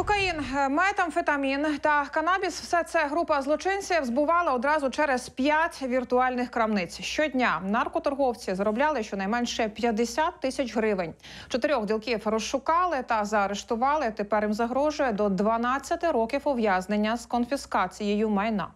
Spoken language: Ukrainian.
Кокаїн, е, метамфетамін та канабіс все це група злочинців збувала одразу через п'ять віртуальних крамниць. Щодня наркоторговці заробляли щонайменше 50 тисяч гривень. Чотирьох ділків розшукали та заарештували. Тепер їм загрожує до 12 років ув'язнення з конфіскацією майна.